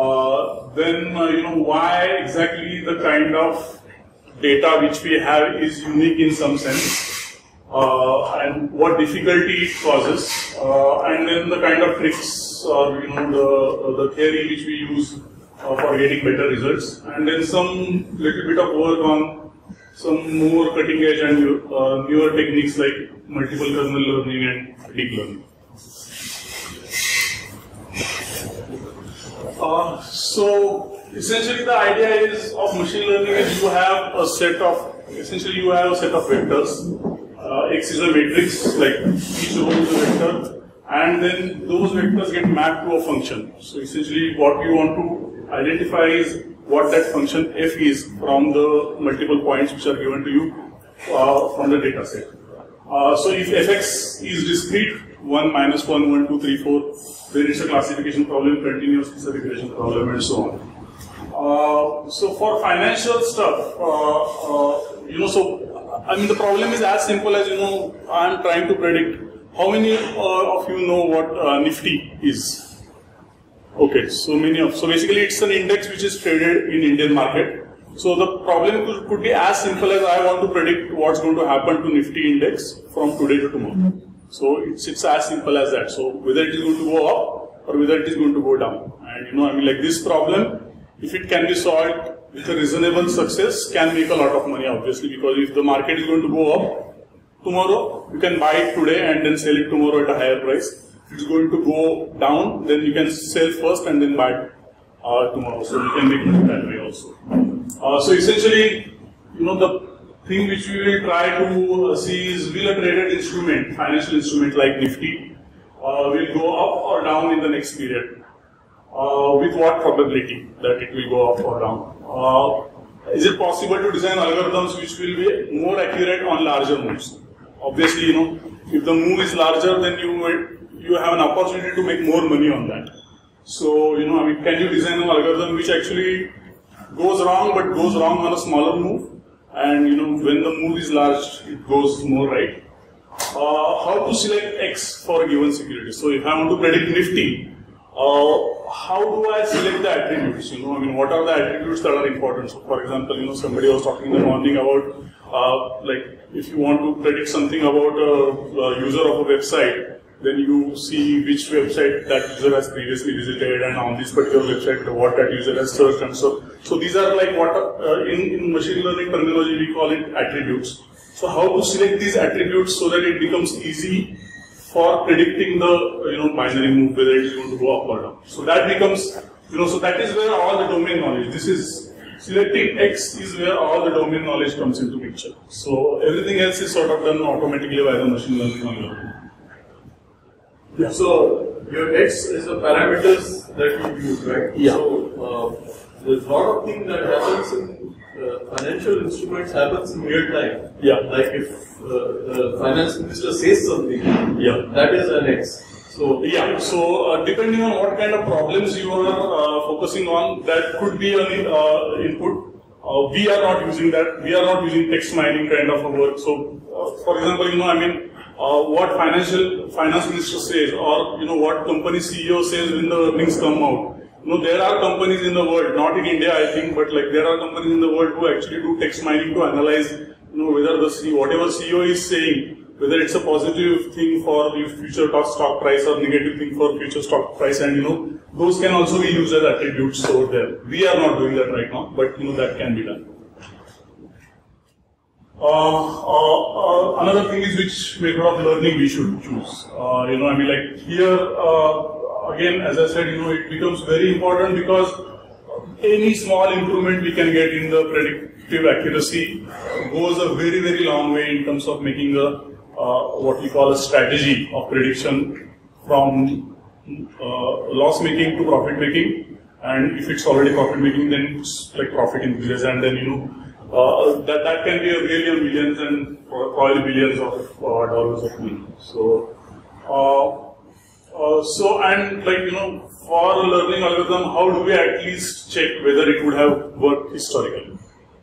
uh, then uh, you know why exactly the kind of data which we have is unique in some sense, uh, and what difficulty it causes, uh, and then the kind of tricks or you know the the theory which we use uh, for getting better results, and then some little bit of work on some more cutting edge and uh, newer techniques like multiple kernel learning and deep learning. Uh, so essentially the idea is of machine learning is you have a set of essentially you have a set of vectors. Uh, X is a matrix, like each row is a vector, and then those vectors get mapped to a function. So essentially what we want to identify is what that function f is from the multiple points which are given to you uh, from the data set. Uh, so if fx is discrete, 1, minus 1, 1, 2, 3, 4, then it's a classification problem, continuous it's a regression problem, and so on. Uh, so for financial stuff, uh, uh, you know, so I mean the problem is as simple as you know, I'm trying to predict how many uh, of you know what uh, Nifty is. Okay, so many of so basically it's an index which is traded in Indian market. So the problem could, could be as simple as I want to predict what's going to happen to Nifty index from today to tomorrow. So it's, it's as simple as that. So whether it is going to go up or whether it is going to go down. And you know, I mean like this problem, if it can be solved with a reasonable success, can make a lot of money obviously because if the market is going to go up tomorrow, you can buy it today and then sell it tomorrow at a higher price. If it's going to go down, then you can sell first and then buy it uh, tomorrow. So you can make money that way also. Uh, so essentially, you know, the thing which we will try to uh, see is will a traded instrument, financial instrument like Nifty, uh, will go up or down in the next period? Uh, with what probability that it will go up or down? Is it possible to design algorithms which will be more accurate on larger moves? Obviously, you know, if the move is larger, then you you have an opportunity to make more money on that. So, you know, I mean, can you design an algorithm which actually goes wrong but goes wrong on a smaller move? And, you know, when the move is large, it goes more right. Uh, how to select X for a given security? So, if I want to predict Nifty, uh, how do I select the attributes? You know, I mean, what are the attributes that are important? So, for example, you know, somebody was talking in the morning about, uh, like, if you want to predict something about a, a user of a website, then you see which website that user has previously visited and on this particular website what that user has searched and so. So these are like what uh, in, in machine learning terminology we call it attributes. So how to select these attributes so that it becomes easy for predicting the you know binary move whether it is going to go up or down. So that becomes you know so that is where all the domain knowledge. This is selecting X is where all the domain knowledge comes into picture. So everything else is sort of done automatically by the machine learning algorithm. Yeah. So your X is the parameters that you use, right? Yeah. So uh, there's a lot of things that happens in uh, financial instruments happens in real time. Yeah. Like if uh, the finance minister says something, Yeah. that is an X. So Yeah, so uh, depending on what kind of problems you are uh, focusing on, that could be an uh, input. Uh, we are not using that. We are not using text mining kind of a work. So, uh, for example, you know, I mean, uh, what financial finance minister says, or you know, what company CEO says when the earnings come out. You know, there are companies in the world, not in India, I think, but like there are companies in the world who actually do text mining to analyze, you know, whether the CEO, whatever CEO is saying, whether it's a positive thing for the future stock price or negative thing for future stock price, and you know, those can also be used as attributes over there. We are not doing that right now, but you know, that can be done. Uh, uh, another thing is which method of learning we should choose. Uh, you know, I mean, like here, again, as I said, you know, it becomes very important because any small improvement we can get in the predictive accuracy goes a very, very long way in terms of making a uh, what we call a strategy of prediction from uh, loss making to profit making. And if it's already profit making, then it's like profit increases, and then you know uh, that that can be a a millions and probably billions of uh, dollars of money. So, uh, uh, so and like you know, for a learning algorithm, how do we at least check whether it would have worked historically?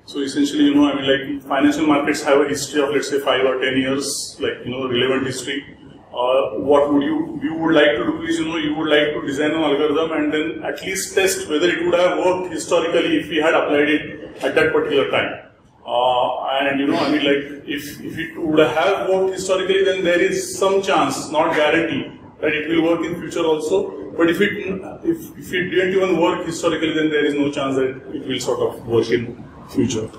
So essentially, you know, I mean, like financial markets have a history of let's say five or ten years, like you know, relevant history. Uh, what would you you would like to do is you know you would like to design an algorithm and then at least test whether it would have worked historically if we had applied it at that particular time. Uh, and you know, I mean, like if if it would have worked historically, then there is some chance, not guarantee, that it will work in future also. But if it if if it didn't even work historically, then there is no chance that it will sort of work in future.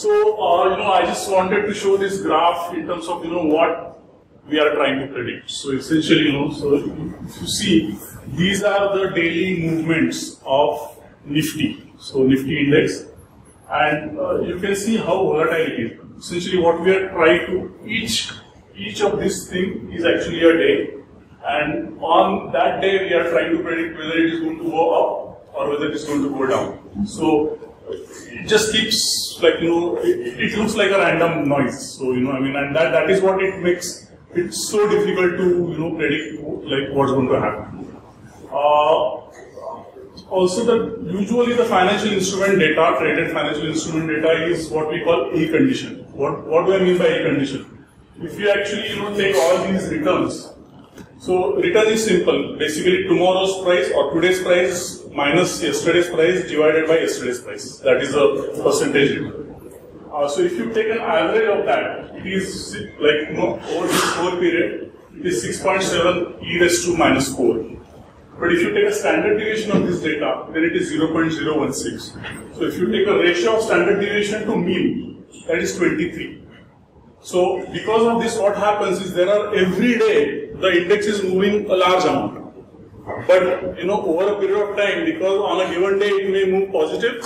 So, uh, you know, I just wanted to show this graph in terms of, you know, what we are trying to predict. So essentially, you know, so you see, these are the daily movements of Nifty, so Nifty index, and uh, you can see how volatile it is. Essentially, what we are trying to, each, each of this thing is actually a day, and on that day we are trying to predict whether it is going to go up or whether it is going to go down. So it just keeps like you know it, it, looks like a random noise. So you know i mean and that that is what it makes it so difficult to you know predict like what's going to happen. Uh, also the usually the financial instrument data traded financial instrument data is what we call a condition what what do i mean by a condition if you actually you know take all these returns so return is simple. Basically tomorrow's price or today's price minus yesterday's price divided by yesterday's price. That is a percentage Uh, so if you take an average of that, it is like you know, over this whole period, it is 6.7 e raised to minus 4. But if you take a standard deviation of this data, then it is 0.016. So if you take a ratio of standard deviation to mean, that is 23. So because of this, what happens is there are every day the index is moving a large amount. But you know, over a period of time, because on a given day it may move positive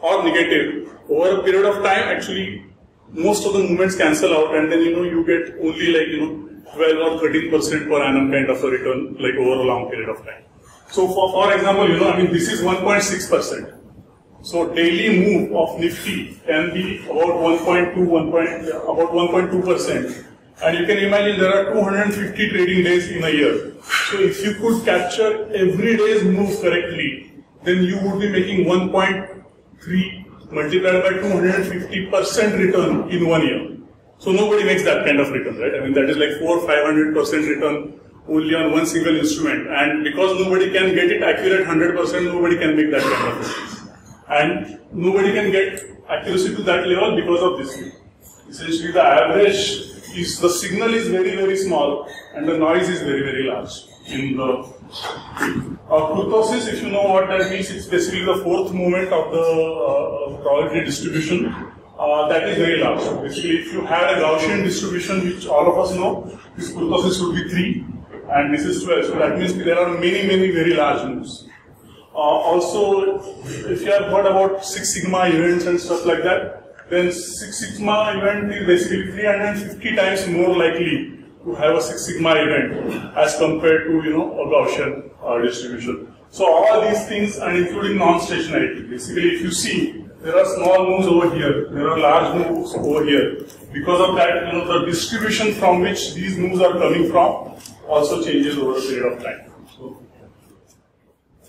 or negative, over a period of time, actually, most of the movements cancel out, and then you know you get only like you know 12 or 13 percent per annum kind of a return, like over a long period of time. So, for for example, you know, I mean, this is 1.6 percent. So daily move of Nifty can be about 1.2, 1. about 1.2 percent and you can imagine there are 250 trading days in a year. So if you could capture every day's move correctly, then you would be making 1.3 multiplied by 250% return in one year. So nobody makes that kind of return, right? I mean, that is like 4 500% return only on one single instrument. And because nobody can get it accurate 100%, nobody can make that kind of return. And nobody can get accuracy to that level because of this. Essentially, the average is the signal is very very small and the noise is very very large in the uh, kurtosis, if you know what that means, it's basically the fourth movement of the uh, probability distribution. Uh, that is very large. Basically, if you had a Gaussian distribution, which all of us know, this kurtosis would be 3 and this is 12. So that means there are many, many very large moves. Uh, also, if you have heard about Six Sigma events and stuff like that, then Six Sigma event is basically 350 times more likely to have a Six Sigma event as compared to, you know, a Gaussian uh, distribution. So all these things and including non-stationarity. Basically, if you see, there are small moves over here, there are large moves over here. Because of that, you know, the distribution from which these moves are coming from also changes over a period of time. So,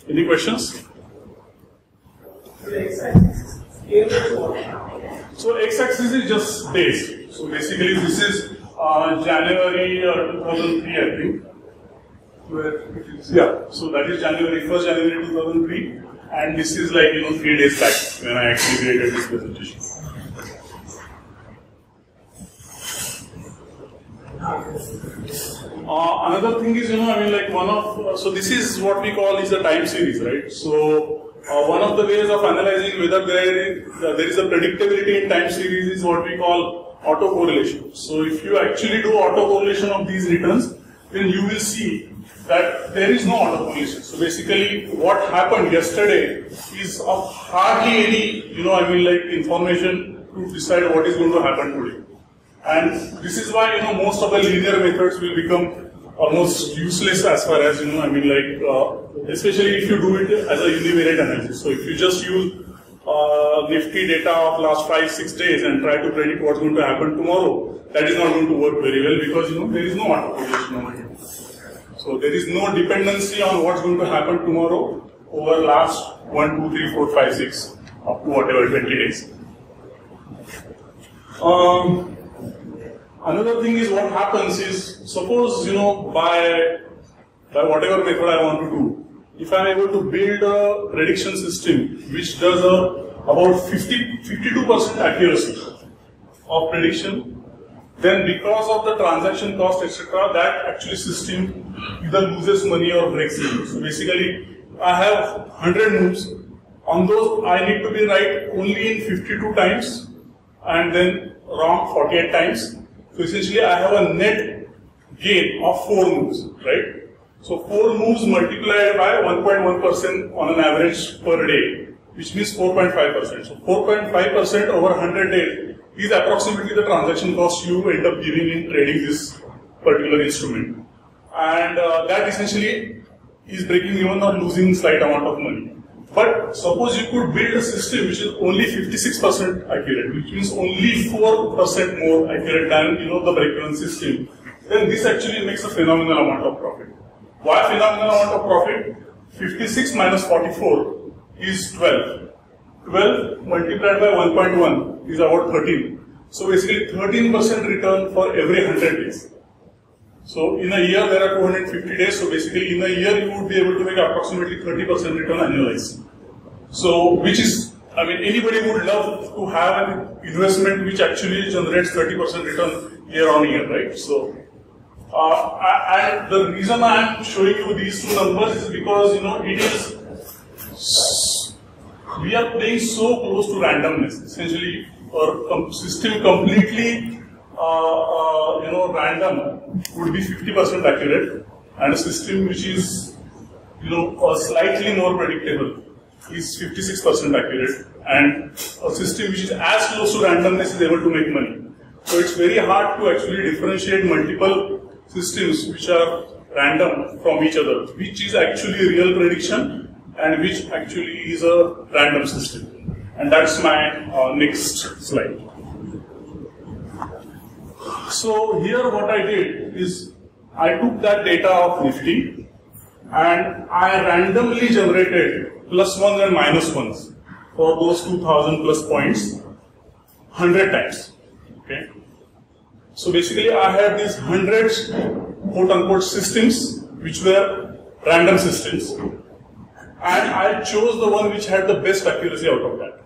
any questions? So x-axis is just days. So basically this is uh, January uh, 2003 I think. yeah, so that is January, 1st January 2003 and this is like you know 3 days back when I actually created this presentation. Uh, another thing is, you know, I mean, like one of, uh, so this is what we call is a time series, right? So uh, one of the ways of analyzing whether there is, uh, there is a predictability in time series is what we call autocorrelation. So if you actually do autocorrelation of these returns, then you will see that there is no autocorrelation. So basically what happened yesterday is of hardly any, you know, I mean like information to decide what is going to happen today. And this is why, you know, most of the linear methods will become almost useless as far as, you know, I mean like, uh, especially if you do it as a univariate analysis. So if you just use uh, Nifty data of last five, six days and try to predict what's going to happen tomorrow, that is not going to work very well because, you know, there is no autocorrelation over here. So there is no dependency on what's going to happen tomorrow over last one, two, three, four, five, six, up to whatever, 20 days. Um, another thing is what happens is suppose you know by by whatever method I want to do, if I'm able to build a prediction system which does a about 50 52% accuracy of prediction, then because of the transaction cost etc., that actually system either loses money or breaks even. So basically, I have 100 moves. On those, I need to be right only in 52 times and then wrong 48 times. So essentially, I have a net gain of 4 moves, right? So 4 moves multiplied by 1.1% on an average per day, which means 4.5%. So 4.5% over 100 days is approximately the transaction cost you end up giving in trading this particular instrument. And uh, that essentially is breaking even or losing slight amount of money. But suppose you could build a system which is only 56% accurate, which means only 4% more accurate than you know the break-even system, then this actually makes a phenomenal amount of profit. Why phenomenal amount of profit? 56 minus 44 is 12. 12 multiplied by 1.1 is about 13. So basically 13% return for every 100 days. So in a year there are 250 days. So basically in a year you would be able to make approximately 30% return annualized. So which is, I mean anybody would love to have an investment which actually generates 30% return year on year, right? So uh, and the reason I am showing you these two numbers is because you know it is we are playing so close to randomness. Essentially, our system completely uh, uh, you know random would be 50% accurate, and a system which is you know uh, slightly more predictable is 56% accurate, and a system which is as close to randomness is able to make money. So it's very hard to actually differentiate multiple systems which are random from each other, which is actually real prediction and which actually is a random system. And that's my uh, next slide. So here what I did is I took that data of Nifty and I randomly generated plus ones and minus ones for those 2000 plus points 100 times. Okay. So basically I had these 100 quote unquote systems which were random systems and I chose the one which had the best accuracy out of that.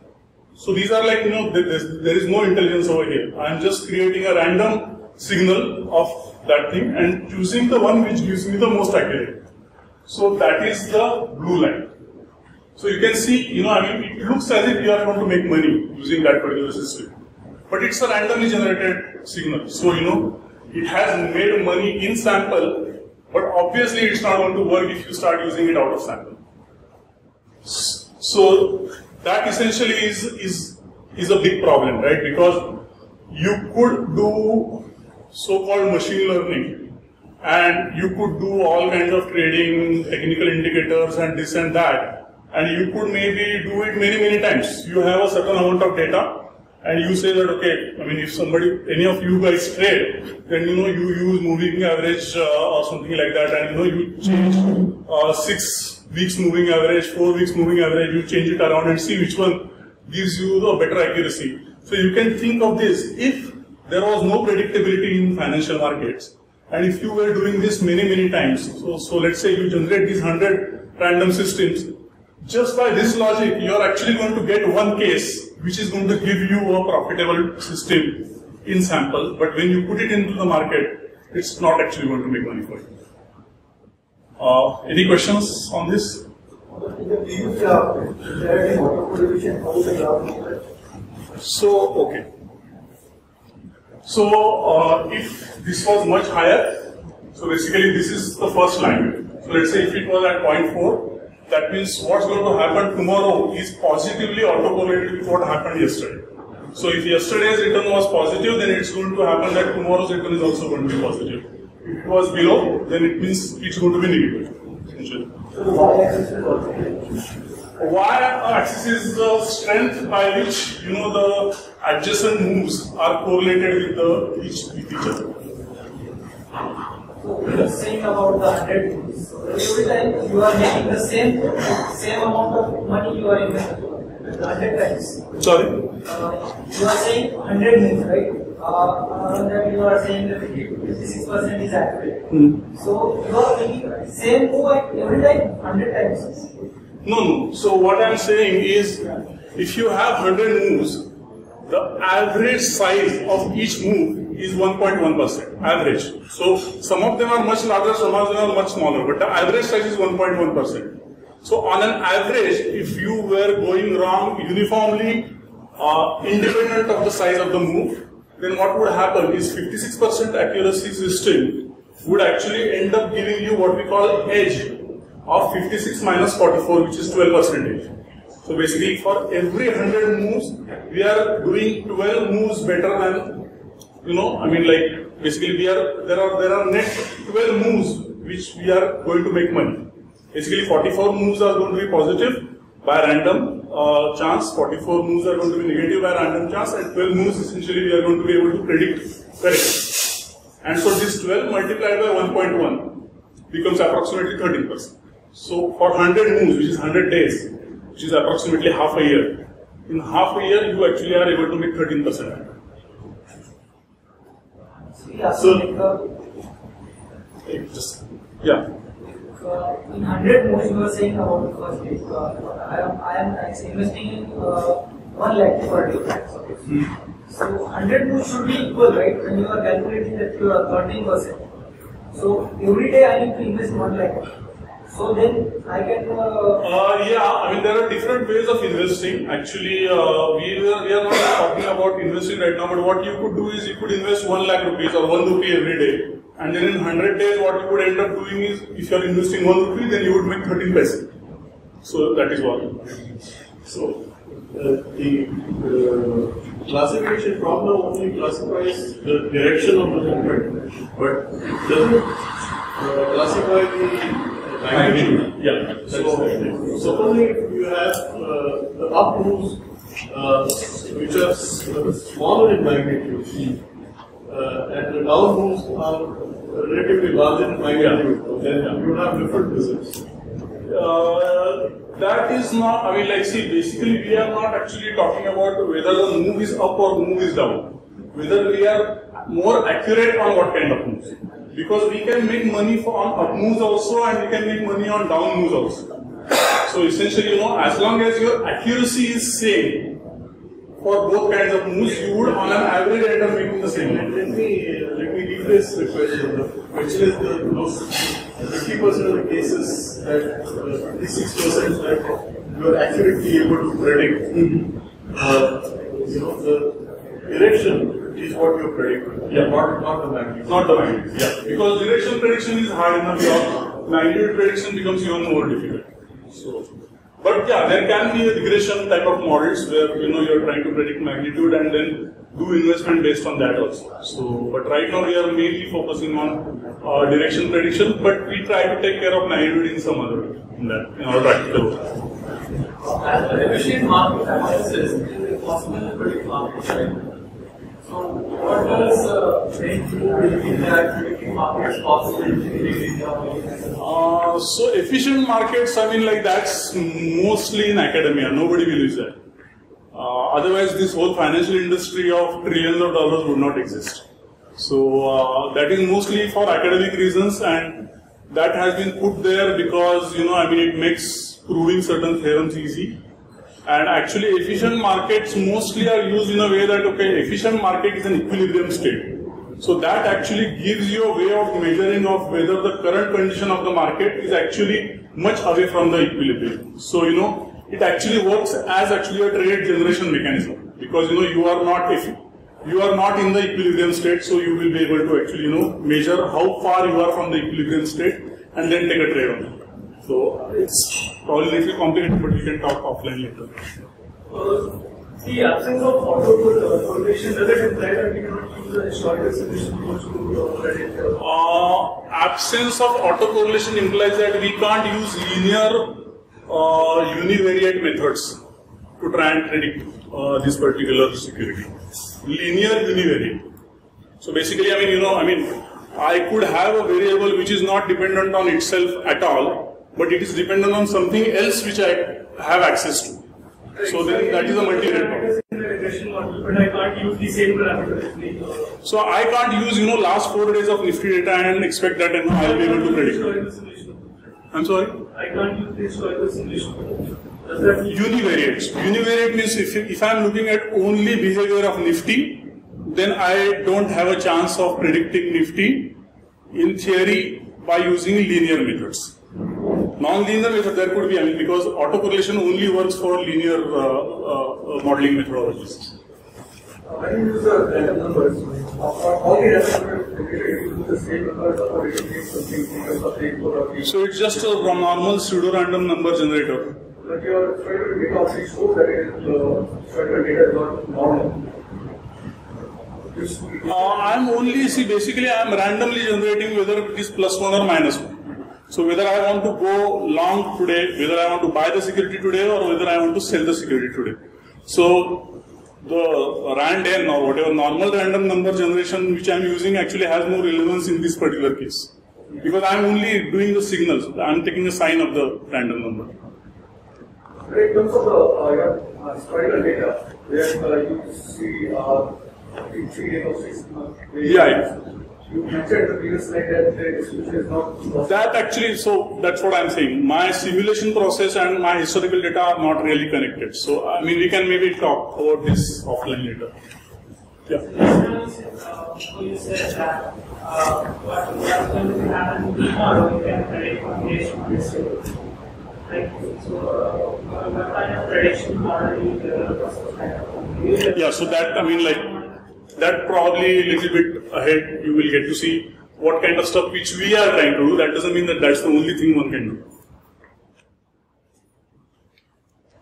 So these are like, you know, there is no intelligence over here. I am just creating a random signal of that thing and choosing the one which gives me the most accurate. So that is the blue line. So you can see, you know, I mean, it looks as if you are going to make money using that particular system. But it's a randomly generated signal. So, you know, it has made money in sample, but obviously it's not going to work if you start using it out of sample. So that essentially is, is, is a big problem, right? Because you could do so-called machine learning and you could do all kinds of trading, technical indicators and this and that. And you could maybe do it many, many times. You have a certain amount of data and you say that, okay, I mean, if somebody, any of you guys trade, then, you know, you use moving average uh, or something like that and, you know, you change uh, six weeks moving average, four weeks moving average, you change it around and see which one gives you the better accuracy. So you can think of this, if there was no predictability in financial markets, and if you were doing this many, many times, so, so let's say you generate these 100 random systems, just by this logic, you are actually going to get one case which is going to give you a profitable system in sample, but when you put it into the market, it's not actually going to make money for you. Uh, any questions on this? So, okay. So, uh, if this was much higher, so basically this is the first line. So let's say if it was at 0.4, that means what's going to happen tomorrow is positively autocorrelated with what happened yesterday. So if yesterday's return was positive, then it's going to happen that tomorrow's return is also going to be positive. If it was below, then it means it's going to be negative. Y-axis is the strength by which you know the adjacent moves are correlated with the each with each other. So you are saying about the hundred moves. So every time you are making the same same amount of money you are investing. Hundred times. Sorry. Uh, you are saying hundred moves, right? uh, that you are saying that 56% is accurate. Hmm. So you are making same move every time, 100 times. No, no. So what I'm saying is, if you have 100 moves, the average size of each move is 1.1%, average. So some of them are much larger, some of them are much smaller, but the average size is 1.1%. So on an average, if you were going wrong uniformly, uh, independent of the size of the move, then what would happen is 56% accuracy system would actually end up giving you what we call edge of 56 minus 44, which is 12 percentage. So basically, for every 100 moves, we are doing 12 moves better than, you know, I mean, like basically, we are there are there are net 12 moves which we are going to make money. Basically, 44 moves are going to be positive by random uh, chance, 44 moves are going to be negative by random chance, and 12 moves essentially we are going to be able to predict correct. And so this 12 multiplied by 1.1 becomes approximately 13%. So for 100 moves, which is 100 days, which is approximately half a year, in half a year you actually are able to make 13%. Yeah, So- like, uh, just, yeah. uh, in 100 moves you were saying about the first day. Uh, I am, I am actually investing in uh, 1 lakh per day. Okay. So 100 moves should be equal, right? When you are calculating that you are 13%. So every day I need to invest 1 lakh. So then I can. Uh, Uh, yeah, I mean, there are different ways of investing. Actually, uh, we, are, we are not talking about investing right now, but what you could do is you could invest 1 lakh rupees or 1 rupee every day. And then in 100 days, what you would end up doing is, if you are investing 1 rupee, then you would make 13 paise. So that is what. So, uh, the uh, classification problem only classifies the direction of the movement, but doesn't uh, classify the Yeah. So, supposing you have uh, the up moves uh, which are smaller in magnitude, uh, and the down moves are relatively larger in magnitude, then you have different results. Uh, that is not, I mean, like, see, basically, we are not actually talking about whether the move is up or move is down. Whether we are more accurate on what kind of moves. Because we can make money for on up moves also and we can make money on down moves also. So essentially, you know, as long as your accuracy is same for both kinds of moves, you would on an average end up making the same Let let me, uh, let me rephrase the question. which is the fifty percent of the cases that uh, fifty-six percent that you are accurately able to predict. Uh, you know, the direction is what you predict, Yeah. not, not the magnitude. Not the magnitude, yeah. Because direction prediction is hard enough, your magnitude prediction becomes even more difficult. So, but yeah, there can be a regression type of models where you know you're trying to predict magnitude and then do investment based on that also. So, but right now we are mainly focusing on uh, direction prediction, but we try to take care of magnitude in some other way in that in our practical work. As an efficient market analysis, it is possible to predict market right? So what does uh, make you believe that predicting market possible India? Uh, so efficient markets, I mean, like that's mostly in academia. Nobody believes that. Uh, otherwise, this whole financial industry of trillions of dollars would not exist. So uh, that is mostly for academic reasons, and that has been put there because you know, I mean, it makes proving certain theorems easy. And actually, efficient markets mostly are used in a way that okay, efficient market is an equilibrium state. So that actually gives you a way of measuring of whether the current condition of the market is actually much away from the equilibrium. So you know, it actually works as actually a trade generation mechanism because you know you are not if you are not in the equilibrium state, so you will be able to actually you know measure how far you are from the equilibrium state and then take a trade on it. So uh, it's probably little complicated, but we can talk offline later. Uh, The absence of auto correlation does it imply that we cannot use the historical solution to predict? Uh, absence of autocorrelation implies that we can't use linear uh, univariate methods to try and predict uh, this particular security. Linear univariate. So basically, I mean, you know, I mean, I could have a variable which is not dependent on itself at all, but it is dependent on something else which I have access to. So then that is a multivariate model. Parameters in the regression model, but I can't use the same parameters. So I can't use, you know, last four days of Nifty data and expect that you know, I'll be able to predict. I'm sorry? I can't use the historical simulation. Does Univariate. Univariate means if, if I'm looking at only behavior of Nifty, then I don't have a chance of predicting Nifty in theory by using linear methods. Non-linear method there could be, I mean, because autocorrelation only works for linear uh, uh, uh, modeling methodologies. When you use the random numbers, all the the same numbers or you take something the or So it's just a normal pseudo-random number generator. But your spherical data also shows that it is, uh, spherical data is not normal. Uh, I'm only, see, basically I'm randomly generating whether it is plus one or minus one. So whether I want to go long today, whether I want to buy the security today or whether I want to sell the security today. So the rand n or whatever normal random number generation which I'm using actually has no relevance in this particular case. Because I'm only doing the signals. I'm taking a sign of the random number. In terms of the, uh, your uh, spherical data, where uh, you see uh, in three days or six months. Yeah, yeah. That actually, so that's what I'm saying. My simulation process and my historical data are not really connected. So, I mean, we can maybe talk about this offline later. Yeah. you said that so, Yeah, so that, I mean, like, that probably a little bit ahead you will get to see what kind of stuff which we are trying to do. That doesn't mean that that's the only thing one can do.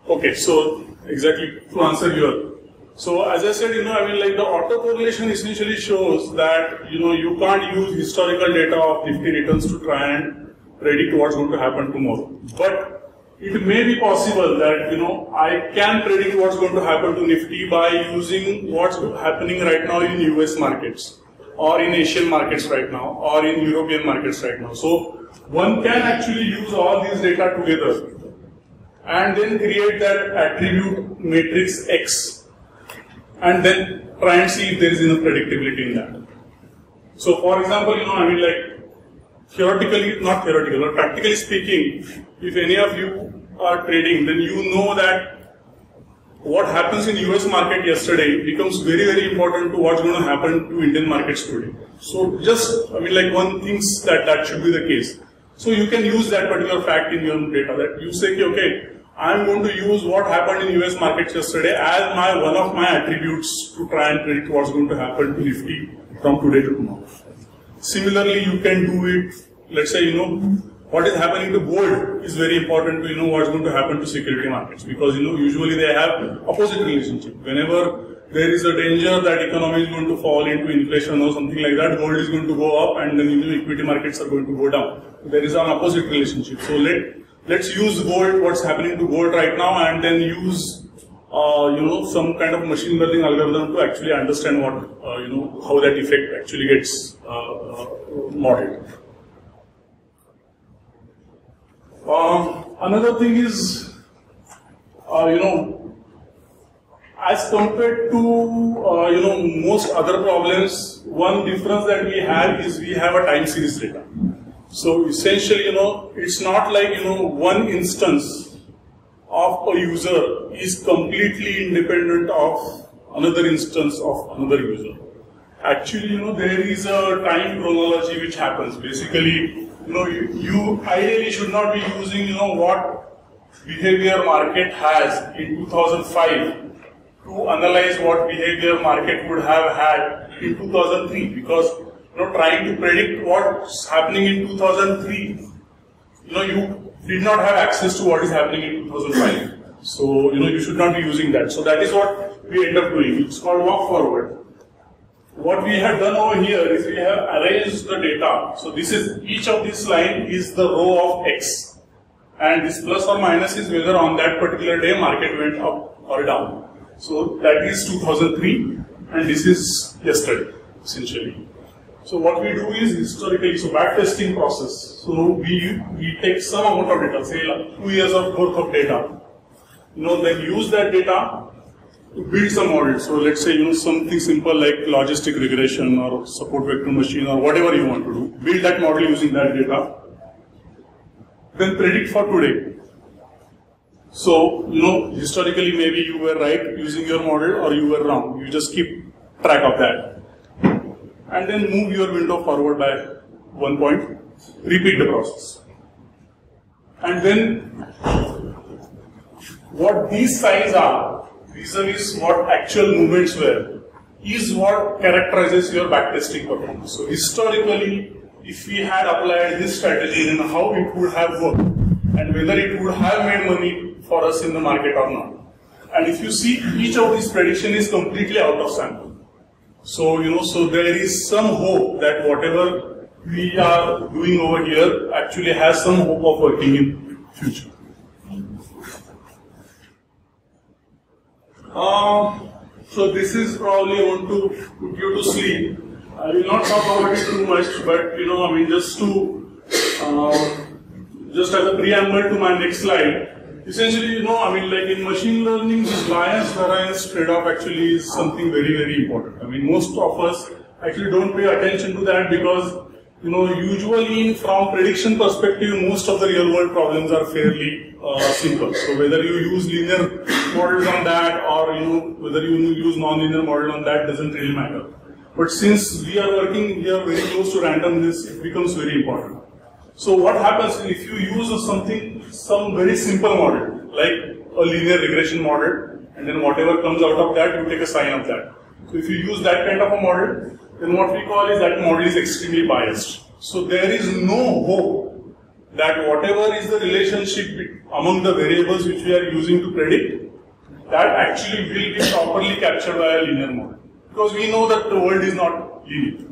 Okay, so exactly to answer your. So as I said, you know, I mean, like the autocorrelation essentially shows that you know you can't use historical data of Nifty returns to try and predict what's going to happen tomorrow. But it may be possible that you know I can predict what's going to happen to Nifty by using what's happening right now in US markets or in Asian markets right now or in European markets right now. So one can actually use all these data together and then create that attribute matrix X and then try and see if there is enough predictability in that. So for example, you know, I mean like theoretically, not theoretically, but practically speaking, if any of you are trading, then you know that what happens in US market yesterday becomes very, very important to what's going to happen to Indian markets today. So just, I mean like one thinks that that should be the case. So you can use that particular fact in your data that you say, okay, I'm going to use what happened in US markets yesterday as my one of my attributes to try and predict what's going to happen to Nifty from today to tomorrow. Similarly, you can do it, let's say, you know, what is happening to gold is very important to, know, what's going to happen to security markets because, you know, usually they have opposite relationship. Whenever there is a danger that economy is going to fall into inflation or something like that, gold is going to go up and then, you know, equity markets are going to go down. There is an opposite relationship. So let, let's use gold, what's happening to gold right now and then use uh, you know, some kind of machine learning algorithm to actually understand what, uh, you know, how that effect actually gets uh, uh, modeled. Um, another thing is, uh, you know, as compared to, uh, you know, most other problems, one difference that we have is we have a time series data. So essentially, you know, it's not like, you know, one instance of a user is completely independent of another instance of another user. Actually, you know, there is a time chronology which happens. Basically, you know, you, ideally should not be using, you know, what behavior market has in 2005 to analyze what behavior market would have had in 2003 because, you know, trying to predict what's happening in 2003 you know, you did not have access to what is happening in 2005. So, you know, you should not be using that. So that is what we end up doing. It's called walk forward. What we have done over here is we have arranged the data. So this is, each of this line is the row of X. And this plus or minus is whether on that particular day market went up or down. So that is 2003 and this is yesterday, essentially. So what we do is historically, so backtesting process. So we we take some amount of data, say like two years of worth of data, you know, then use that data build some model. So let's say, you know, something simple like logistic regression or support vector machine or whatever you want to do. Build that model using that data. Then predict for today. So, you know, historically maybe you were right using your model or you were wrong. You just keep track of that. And then move your window forward by one point. Repeat the process. And then what these signs are, vis-a-vis what actual movements were, is what characterizes your backtesting performance. So historically, if we had applied this strategy, then how it would have worked, and whether it would have made money for us in the market or not. And if you see, each of these prediction is completely out of sample. So, you know, so there is some hope that whatever we are doing over here actually has some hope of working in future. Uh, so this is probably want to put you to sleep. I will not talk about it too much, but you know, I mean, just to uh, just as a preamble to my next slide. Essentially, you know, I mean, like in machine learning, this bias variance trade-off actually is something very, very important. I mean, most of us actually don't pay attention to that because you know, usually from prediction perspective, most of the real world problems are fairly uh, simple. So whether you use linear models on that or you know whether you use non-linear model on that doesn't really matter. But since we are working here very close to randomness, it becomes very important. So what happens if you use something, some very simple model, like a linear regression model, and then whatever comes out of that, you take a sign of that. So if you use that kind of a model, then what we call is that model is extremely biased. So there is no hope that whatever is the relationship among the variables which we are using to predict, that actually will be properly captured by a linear model. Because we know that the world is not linear.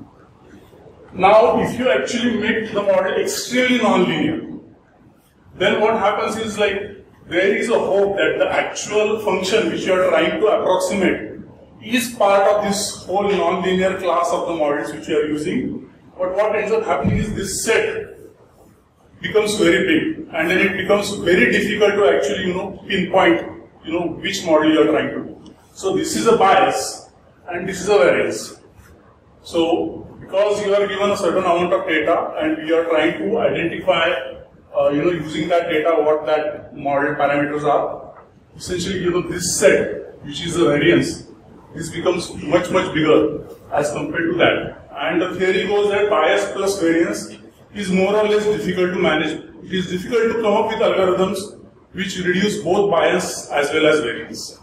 Now, if you actually make the model extremely non-linear, then what happens is like there is a hope that the actual function which you are trying to approximate is part of this whole non-linear class of the models which you are using. But what ends up happening is this set becomes very big and then it becomes very difficult to actually, you know, pinpoint, you know, which model you are trying to do. So this is a bias and this is a variance. So because you are given a certain amount of data and you are trying to identify, uh, you know, using that data what that model parameters are, essentially, you know, this set, which is the variance, this becomes much, much bigger as compared to that. And the theory goes that bias plus variance is more or less difficult to manage. It is difficult to come up with algorithms which reduce both bias as well as variance.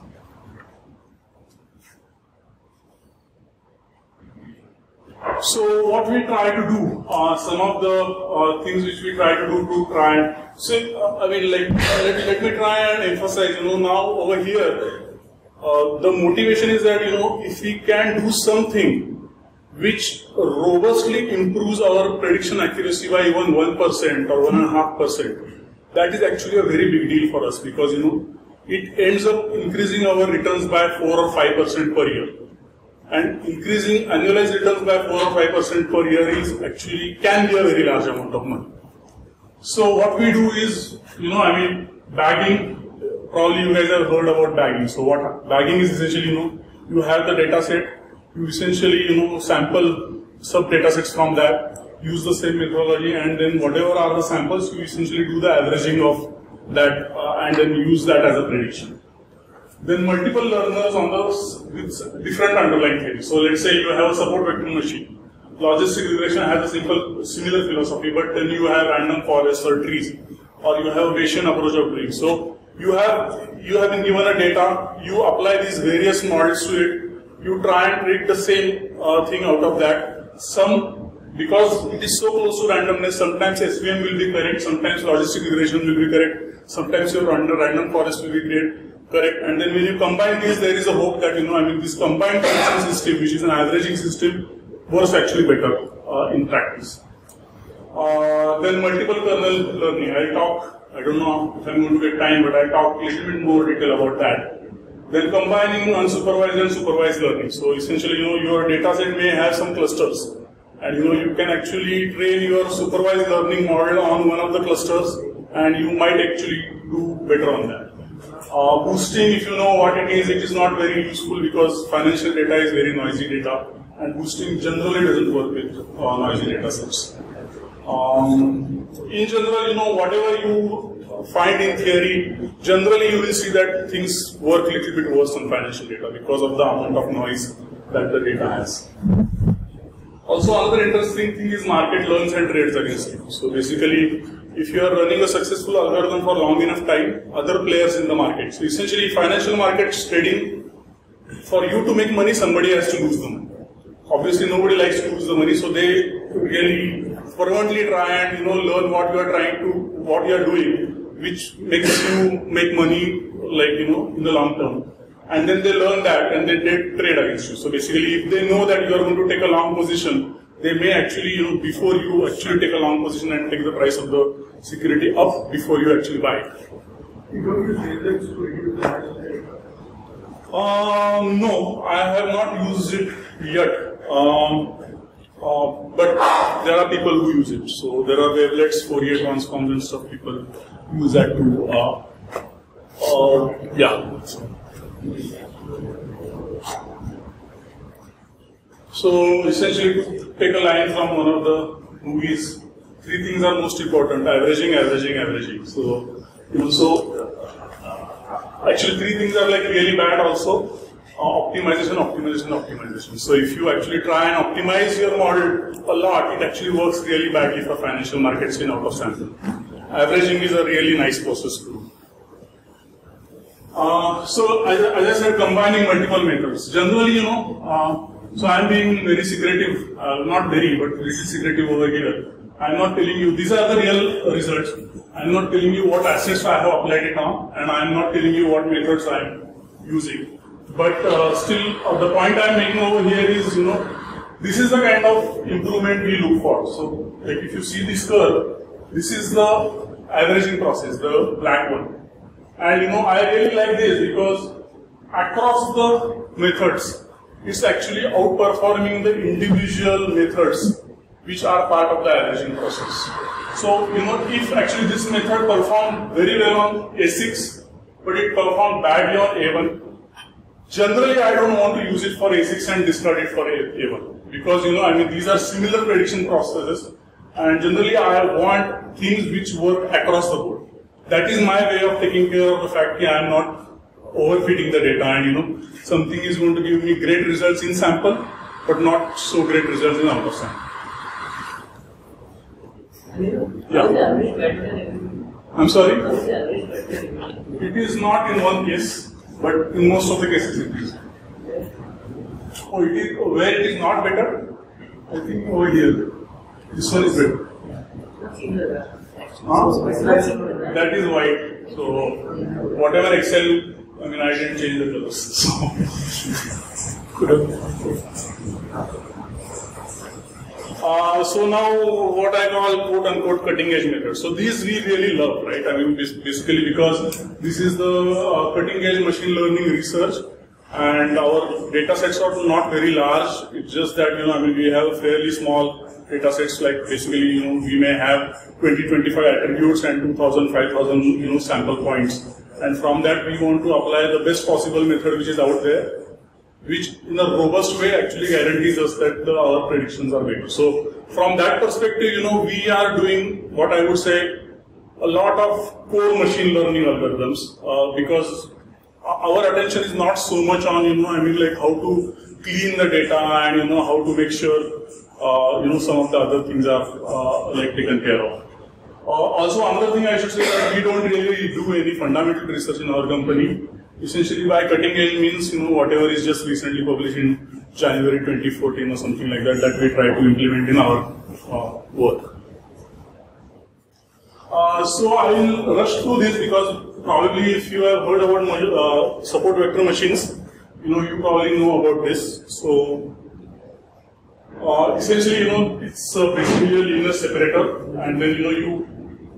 So what we try to do, uh, some of the uh, things which we try to do to try and, so uh, I mean like, let, let me try and emphasize, you know, now over here, uh, the motivation is that, you know, if we can do something which robustly improves our prediction accuracy by even 1% or 1.5%, that is actually a very big deal for us because, you know, it ends up increasing our returns by 4 or 5% per year. And increasing annualized returns by 4 or 5% per year is actually can be a very large amount of money. So what we do is, you know, I mean, bagging probably you guys have heard about bagging. So what bagging is essentially, you know, you have the data set, you essentially, you know, sample sub data sets from that, use the same methodology, and then whatever are the samples, you essentially do the averaging of that, uh, and then use that as a prediction. Then multiple learners on the with different underlying theories. So let's say you have a support vector machine. Logistic regression has a simple, similar philosophy, but then you have random forests or trees, or you have a Bayesian approach of trees. So you have you have been given a data, you apply these various models to it, you try and predict the same uh, thing out of that. Some because it is so close to randomness, sometimes SVM will be correct, sometimes logistic regression will be correct, sometimes your random, random forest will be correct, correct. And then when you combine these, there is a hope that you know, I mean, this combined system, which is an averaging system, works actually better uh, in practice. Uh, then multiple kernel learning. I'll talk I don't know if I'm going to get time, but I'll talk a little bit more detail about that. Then combining unsupervised and supervised learning. So essentially, you know, your data set may have some clusters. And you know, you can actually train your supervised learning model on one of the clusters and you might actually do better on that. Uh, boosting, if you know what it is, it is not very useful because financial data is very noisy data, and boosting generally doesn't work with uh, noisy data sets. Um, in general, you know, whatever you find in theory, generally you will see that things work a little bit worse on financial data because of the amount of noise that the data has. Also, another interesting thing is market learns and trades against you. So basically, if you are running a successful algorithm for long enough time, other players in the market. So essentially, financial markets trading, for you to make money, somebody has to lose the money. Obviously, nobody likes to lose the money, so they really fervently try and you know learn what you are trying to, what you are doing, which makes you make money, like you know, in the long term. And then they learn that, and then they trade against you. So basically, if they know that you are going to take a long position, they may actually, you know, before you actually take a long position and take the price of the security up before you actually buy it. You don't use index to reduce the hash Um, no, I have not used it yet. Um, uh, but there are people who use it. So there are wavelets, Fourier transforms and stuff. People use that to, uh, uh, yeah. So essentially, take a line from one of the movies, three things are most important: averaging, averaging, averaging. So so uh, actually, three things are like really bad also. Optimization, optimization, optimization. So if you actually try and optimize your model a lot, it actually works really badly for financial markets in out of sample. Averaging is a really nice process too. Uh, so as, I- as I said, combining multiple methods. Generally, you know, uh, so I'm being very secretive, uh, not very, but little secretive over here. I'm not telling you, these are the real results. I'm not telling you what assets I have applied it on, and I'm not telling you what methods I'm using. But uh, still, uh, the point I'm making over here is, you know, this is the kind of improvement we look for. So, like if you see this curve, this is the averaging process, the black one. And you know, I really like this because across the methods, it's actually outperforming the individual methods which are part of the averaging process. So, you know, if actually this method performed very well on A6, but it performed badly on A1, generally I don't want to use it for A6 and discard it for A- A1. Because, you know, I mean, these are similar prediction processes, and generally I want things which work across the board. That is my way of taking care of the fact that I am not overfitting the data and you know something is going to give me great results in sample but not so great results in out of sample. I'm sorry? It is not in one case, but in most of the cases it is. Oh, it is oh, where it is not better? I think over here. This one is better. Huh? That is white. So whatever Excel, I mean, I didn't change the colors. So. Uh, so now what I call quote unquote cutting edge method. So these we really love, right? I mean, basically because this is the uh, cutting edge machine learning research and our data sets are not very large. It's just that, you know, I mean, we have fairly small data sets like basically, you know, we may have 20, 25 attributes and 2000, 5000, you know, sample points. And from that we want to apply the best possible method which is out there which in a robust way actually guarantees us that the, our predictions are right. So from that perspective, you know, we are doing what I would say a lot of core machine learning algorithms uh, because our attention is not so much on, you know, I mean like how to clean the data and, you know, how to make sure, uh, you know, some of the other things are uh, like taken care of. Uh, also, another thing I should say that we don't really do any fundamental research in our company. Essentially, by cutting edge means you know whatever is just recently published in January 2014 or something like that that we try to implement in our uh, work. Uh, so I will rush through this because probably if you have heard about uh, support vector machines, you know you probably know about this. So uh, essentially, you know, it's uh, basically a linear separator, and then you know you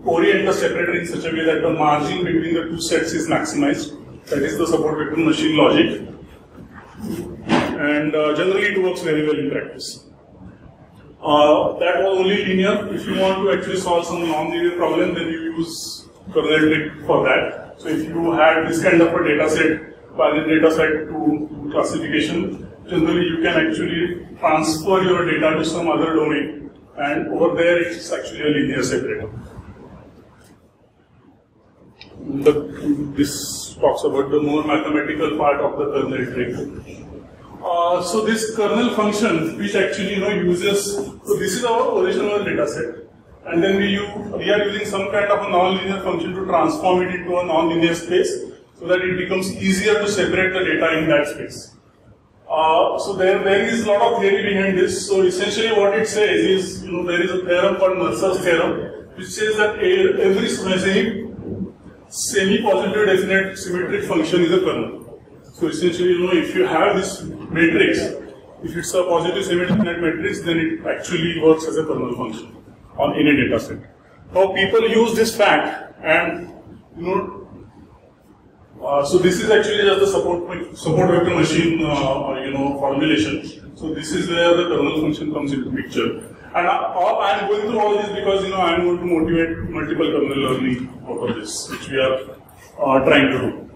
orient the separator in such a way that the margin between the two sets is maximized. That is the support vector machine logic, and uh, generally it works very well in practice. Uh, that was only linear. If you want to actually solve some non-linear problem, then you use kernel trick for that. So if you had this kind of a data set, binary data set to classification, generally you can actually transfer your data to some other domain and over there it's actually a linear separator. The, this talks about the more mathematical part of the kernel trick. Uh, so this kernel function, which actually you know uses, so this is our original data set, and then we use, we are using some kind of a non-linear function to transform it into a non-linear space, so that it becomes easier to separate the data in that space. Uh, so there, there is a lot of theory behind this. So essentially, what it says is, you know, there is a theorem called Mercer's theorem, which says that every semi-positive definite symmetric function is a kernel. So essentially, you know, if you have this matrix, if it's a positive semi-definite matrix, then it actually works as a kernel function on any data set. Now people use this fact and, you know, uh, so this is actually just the support support vector machine, uh, you know, formulation. So this is where the kernel function comes into picture. And I, am going through all this because you know I am going to motivate multiple kernel learning out of this, which we are uh, trying to do.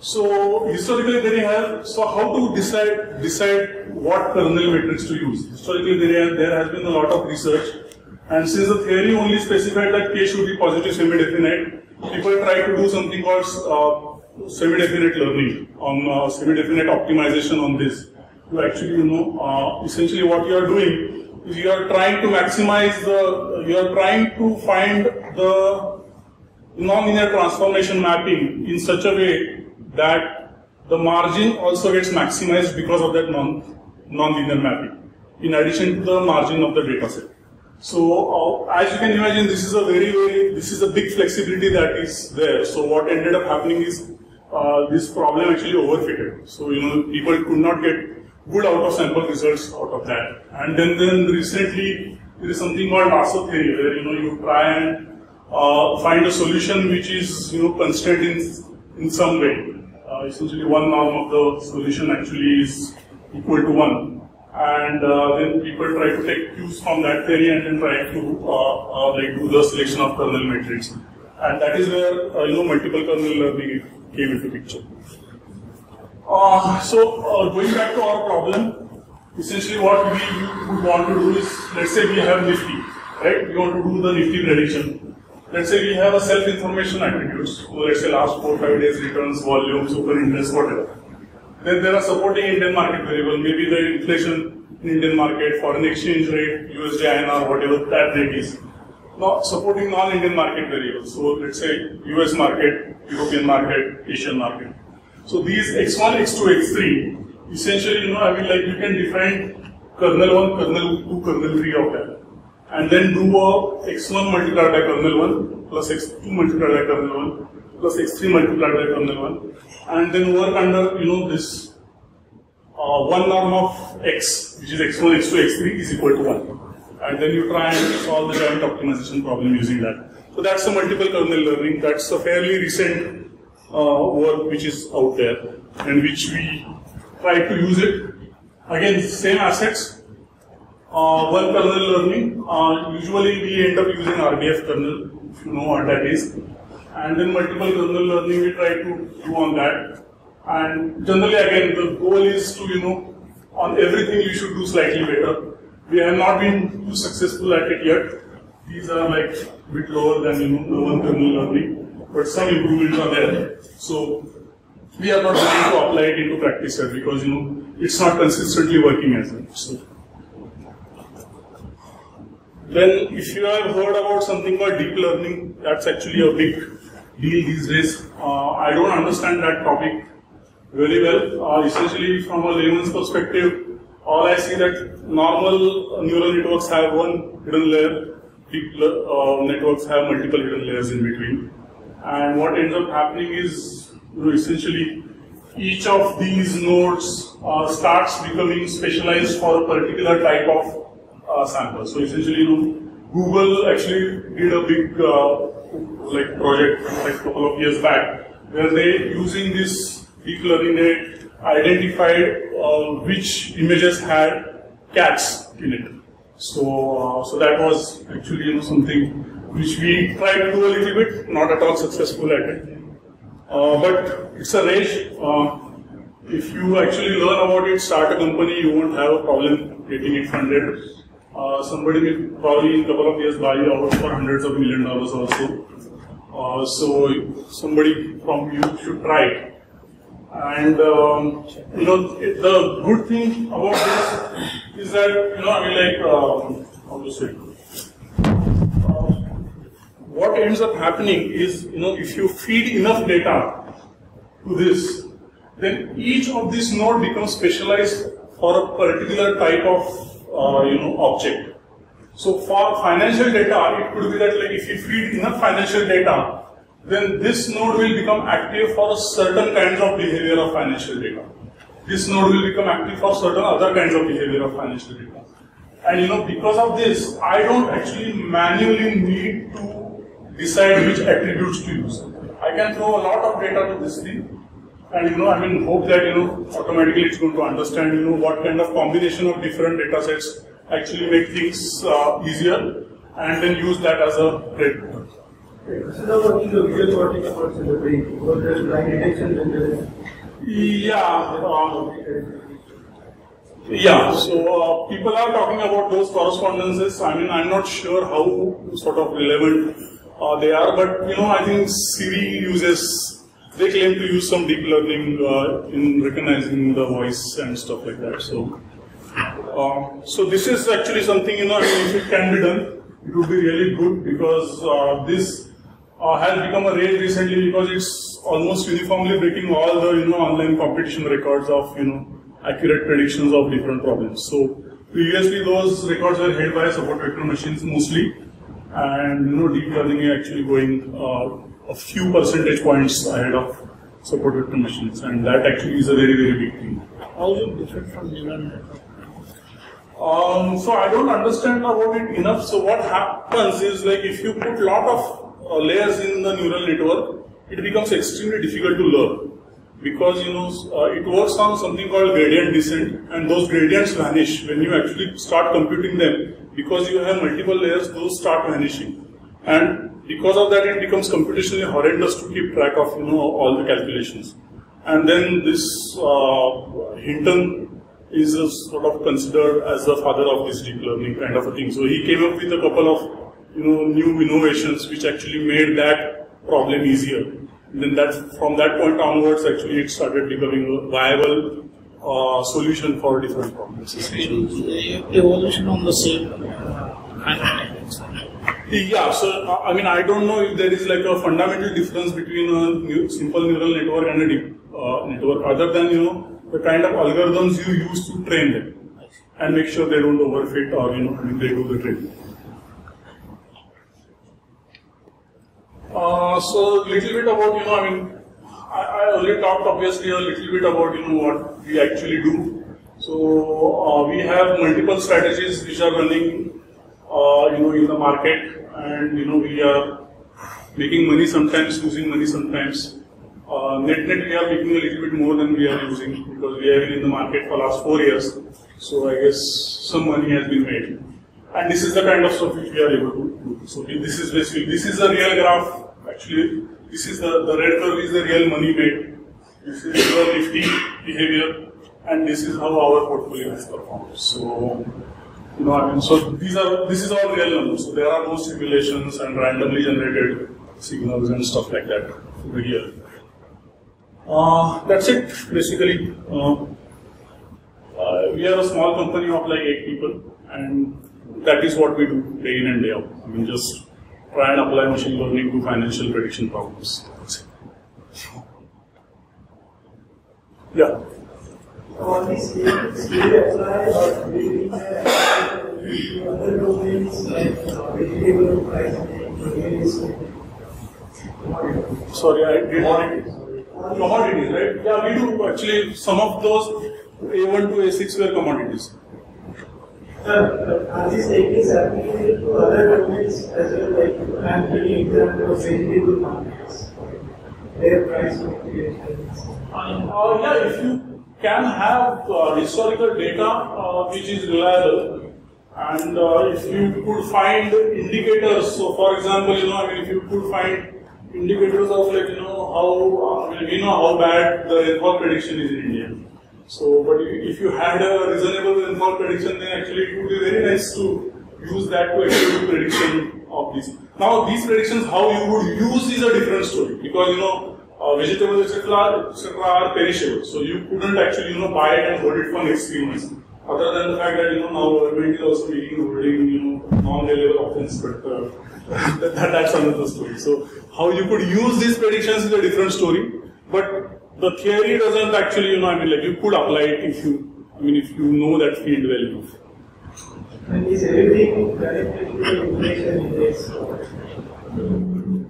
So historically they have, so how to decide decide what kernel matrix to use? Historically there, there has been a lot of research and since the theory only specified that K should be positive semi-definite, people try to do something called uh, semi-definite learning on uh, semi-definite optimization on this. To actually, you know, uh, essentially what you are doing is you are trying to maximize the, you are trying to find the nonlinear transformation mapping in such a way that the margin also gets maximized because of that non, non-linear mapping, in addition to the margin of the data set. So, uh, as you can imagine, this is a very, very, this is a big flexibility that is there. So, what ended up happening is uh, this problem actually overfitted. So, you know, people could not get good out of sample results out of that. And then, then recently, there is something called lasso theory, where you know you try and uh, find a solution which is you know constrained in in some way uh, essentially one norm of the solution actually is equal to 1. And uh, then people try to take cues from that theory and then try to uh, uh like do the selection of kernel matrix. And that is where uh, you know multiple kernel learning came into picture. Uh, so going back to our problem, essentially what we would want to do is, let's say we have Nifty, right? We want to do the Nifty prediction let's say we have a self-information attributes, so let's say last four, five days returns, volumes, open interest, whatever. Then there are supporting Indian market variable, maybe the inflation in Indian market, foreign exchange rate, USD INR, whatever that rate is. Now, supporting non-Indian market variables, so let's say US market, European market, Asian market. So these x1, x2, x3, essentially, you know, I mean, like you can define kernel 1, kernel 2, kernel 3 of that. And then do a x1 multiplied by kernel 1 plus x2 multiplied by kernel 1 plus x3 multiplied by kernel 1 and then work under you know this uh, one norm of x which is x1 x2 x3 is equal to 1 and then you try and solve the joint optimization problem using that. So that's the multiple kernel learning. That's a fairly recent work which is out there and which we try to use it again same assets uh, one kernel learning. Uh, usually we end up using RBF kernel, if you know what that is. And then multiple kernel learning we try to do on that. And generally again the goal is to, you know, on everything you should do slightly better. We have not been too successful at it yet. These are like a bit lower than, you know, the one kernel learning. But some improvements are there. So we are not going to apply it into practice yet because, you know, it's not consistently working as well. So then, if you have heard about something called deep learning, that's actually a big deal these days. Uh, I don't understand that topic very well. Uh, essentially, from a layman's perspective, all I see that normal neural networks have one hidden layer, deep uh, networks have multiple hidden layers in between. And what ends up happening is, you know, essentially, each of these nodes uh, starts becoming specialized for a particular type of uh, samples. So essentially, you know, Google actually did a big uh, like project like a couple of years back where they using this deep learning they identified uh, which images had cats in it. So, uh, so that was actually you know something which we tried to do a little bit, not at all successful at it. Uh, but it's a race. Uh, if you actually learn about it, start a company, you won't have a problem getting it funded. Uh, somebody will probably in a couple of years buy you out for hundreds of million dollars also. Uh, so somebody from you should try it. And um, you know the good thing about this is that you know I mean like um, how to say what ends up happening is you know if you feed enough data to this, then each of these node becomes specialized for a particular type of uh, you know object. So for financial data, it could be that like if you feed enough financial data, then this node will become active for a certain kinds of behavior of financial data. This node will become active for certain other kinds of behavior of financial data. And you know, because of this, I don't actually manually need to decide which attributes to use. I can throw a lot of data to this thing, and you know, I mean, hope that you know, automatically it's going to understand, you know, what kind of combination of different data sets actually make things uh, easier, and then use that as a predictor. So now what is the real about in the brain? Because there is line detection and there is Yeah. um, Yeah, so uh, people are talking about those correspondences. I mean, I'm not sure how sort of relevant uh, they are, but you know, I think Siri uses, they claim to use some deep learning uh, in recognizing the voice and stuff like that. So, uh, so this is actually something you know, if it can be done, it would be really good because uh, this uh, has become a rage recently because it's almost uniformly breaking all the you know online competition records of you know accurate predictions of different problems. So previously those records were held by support vector machines mostly, and you know deep learning is actually going uh, a few percentage points ahead of support vector machines, and that actually is a very very big thing. How is it different from neural network? Um, so I don't understand about it enough. So what happens is like if you put lot of uh, layers in the neural network, it becomes extremely difficult to learn because you know uh, it works on something called gradient descent, and those gradients vanish when you actually start computing them. Because you have multiple layers, those start vanishing, and because of that, it becomes computationally horrendous to keep track of you know all the calculations. And then this uh, Hinton is sort of considered as the father of this deep learning kind of a thing. So he came up with a couple of you know new innovations which actually made that problem easier. And then that from that point onwards, actually, it started becoming a viable uh, solution for different problems. Evolution on the same kind of techniques. Yeah, so uh, I mean, I don't know if there is like a fundamental difference between a new, simple neural network and a deep uh, network, other than you know the kind of algorithms you use to train them and make sure they don't overfit or you know I mean, they do the training. Uh, so little bit about you know I mean I, I already talked obviously a little bit about you know what we actually do. So uh, we have multiple strategies which are running uh, you know in the market and you know we are making money sometimes losing money sometimes. Uh, net net we are making a little bit more than we are using because we have been in the market for last four years. So I guess some money has been made. And this is the kind of stuff which we are able to do. So this is basically, this is the real graph. Actually, this is the, the red curve is the real money made. This is the nifty behavior. And this is how our portfolio has performed. So, you know, I mean, so these are, this is all real numbers. So there are no simulations and randomly generated signals and stuff like that over here. Uh, that's it, basically. Uh, uh, we are a small company of like eight people, and that is what we do day in and day out. I mean, just try and apply machine learning to financial prediction problems. Yeah. Sorry, I did not. Commodities, right? Yeah, we do actually. Some of those A1 to A6 were commodities. Uh, Are these techniques applicable to other domains as well, like I'm giving example of vegetable markets, their price fluctuations? Uh, yeah, if you can have uh, historical data uh, which is reliable And uh, if you could find indicators, so for example, you know, I mean, if you could find indicators of like, you know, how, uh, I we know how bad the rainfall prediction is in India. So, but if you had a reasonable rainfall prediction, then actually it would be very nice to use that to actually do prediction of this. Now, these predictions, how you would use is a different story because, you know, uh, vegetables, etc., etc., are perishable. So you couldn't actually, you know, buy it and hold it for next three months. Other than the fact that, you know, now government is also making holding, you know, non-bailable offense, but uh, that, that's another story. So how you could use these predictions is a different story. But the theory doesn't actually, you know, I mean, like you could apply it if you, I mean, if you know that field well enough. And is everything connected to the inflation index?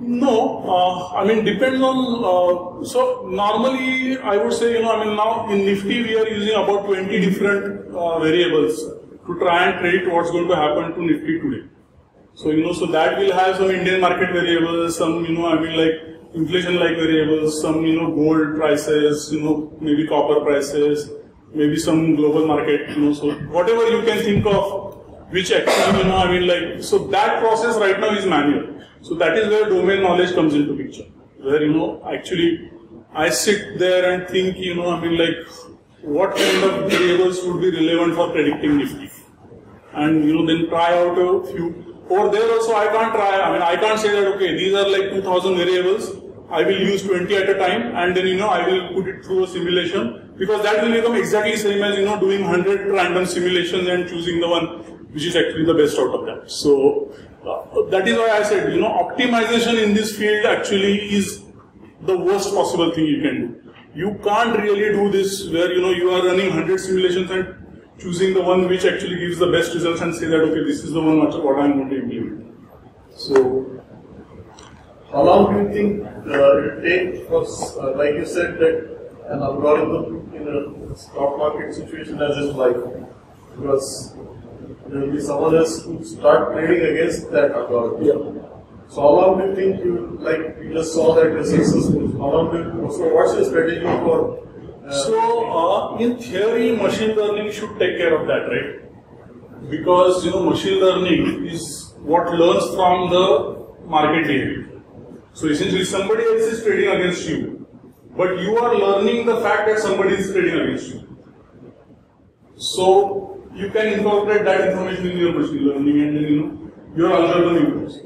No, uh, I mean depends on. Uh, so normally, I would say you know, I mean now in Nifty we are using about 20 different uh, variables to try and predict what's going to happen to Nifty today. So you know, so that will have some Indian market variables, some you know, I mean like inflation-like variables, some you know gold prices, you know maybe copper prices, maybe some global market, you know. So whatever you can think of, which actually you know, I mean like so that process right now is manual. So that is where domain knowledge comes into picture, where you know actually I sit there and think, you know, I mean like what kind of variables would be relevant for predicting Nifty, and you know then try out a few. Over there also I can't try. I mean I can't say that okay these are like 2,000 variables. I will use 20 at a time, and then you know I will put it through a simulation because that will become exactly same as you know doing 100 random simulations and choosing the one which is actually the best out of that. So uh, that is why I said, you know, optimization in this field actually is the worst possible thing you can do. You can't really do this where, you know, you are running 100 simulations and choosing the one which actually gives the best results and say that, okay, this is the one what I'm going to implement. So, how long do you think uh, it take for, uh, like you said, that an algorithm in a stock market situation as its life? Because there will be someone else who start trading against that algorithm. yeah. So how long do you think you, like, you just saw that you're successful? How long do you, so what's your strategy for? So, uh, in theory, machine learning should take care of that, right? Because, you know, machine learning is what learns from the market behavior. So, essentially, somebody else is trading against you, but you are learning the fact that somebody is trading against you. So, you can incorporate that information in your machine learning and then, you know, your algorithm improves.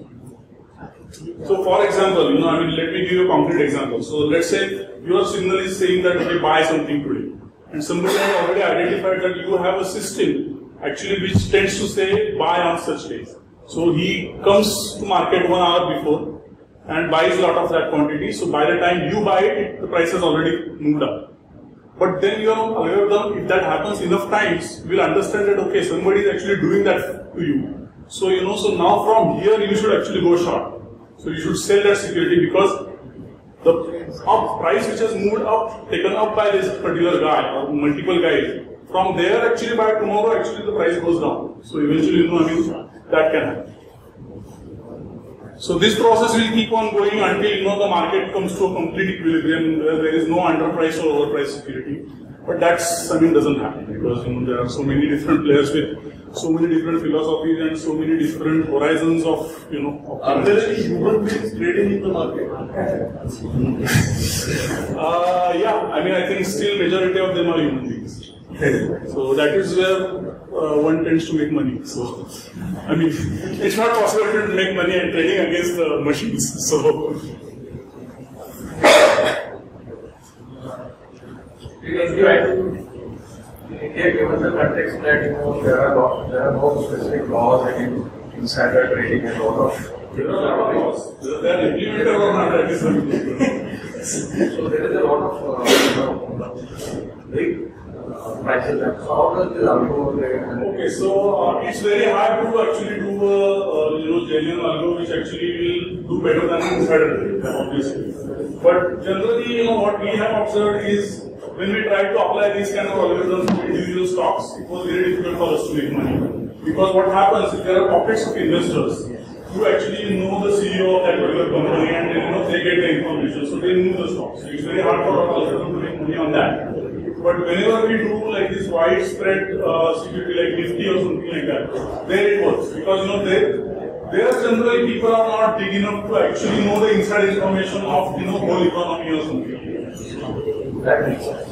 So, for example, you know, I mean, let me give you a concrete example. So, let's say your signal is saying that okay, buy something today, and somebody has already identified that you have a system actually which tends to say buy on such days. So he comes to market one hour before and buys a lot of that quantity. So by the time you buy it, the price has already moved up. But then your algorithm, if that happens enough times, will understand that okay, somebody is actually doing that to you. So you know, so now from here you should actually go short. So you should sell that security because the up price which has moved up, taken up by this particular guy or multiple guys, from there actually by tomorrow actually the price goes down. So eventually, you know, I mean, that can happen. So this process will keep on going until you know the market comes to a complete equilibrium where there is no underprice or overpriced security. But that's I mean doesn't happen because you know there are so many different players with so many different philosophies and so many different horizons of you know. are there any human beings trading in the market? Uh, yeah, I mean I think still majority of them are human beings. So that is where uh, one tends to make money. So, I mean, it's not possible to make money and trading against the machines. So, Because you have to, India, given the context that, you know, there are there are no specific laws against insider trading and lot of. there are laws. They are implemented or not, that is something. So there is a lot of, uh, you know, big uh, prices and how does this algo Okay, so uh, it's very hard to actually do a uh, you know genuine algo which actually will do better than insider trading, obviously. But generally, you know what we have observed is when we tried to apply these kind of algorithms to individual stocks, it was very difficult for us to make money. Because what happens is there are pockets of investors who actually know the CEO of that particular company and you know they get the information, so they move the stocks. So it's very hard for our algorithm to make money on that. But whenever we do like this widespread uh, security like Nifty or something like that, there it works because you know there there generally people are not big enough to actually know the inside information of you know whole economy or something. That makes sense.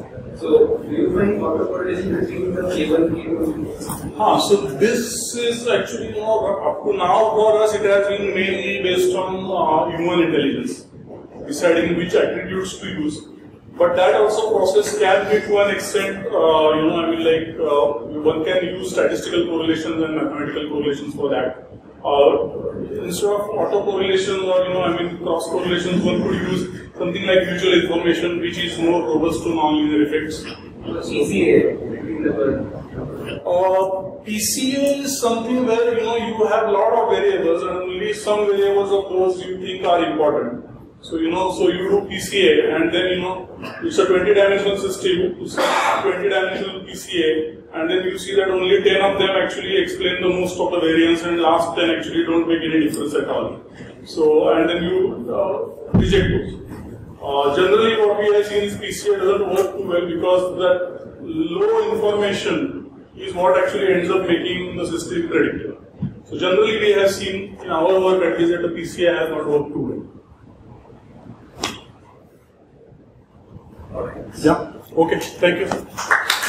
So, do you find correlation between the K1 K2? Ah, so this is actually know up to now for us it has been mainly based on uh, human intelligence, deciding which attributes to use. But that also process can be to an extent, uh, you know, I mean like uh, one can use statistical correlations and mathematical correlations for that. Uh, instead of auto correlations or you know, I mean cross correlations, one could use something like mutual information, which is more robust to nonlinear effects. PCA. Uh, PCA is something where you know you have a lot of variables and only some variables of those you think are important. So you know, so you do PCA and then you know it's a 20 dimensional system, it's a 20 dimensional PCA, and then you see that only 10 of them actually explain the most of the variance and last 10 actually don't make any difference at all. So and then you uh, reject those. Uh, generally, what we have seen is PCA doesn't work too well because that low information is what actually ends up making the system predictable. So generally, we have seen in our work at least that the PCA has not worked too well. Yeah. Okay. Thank you.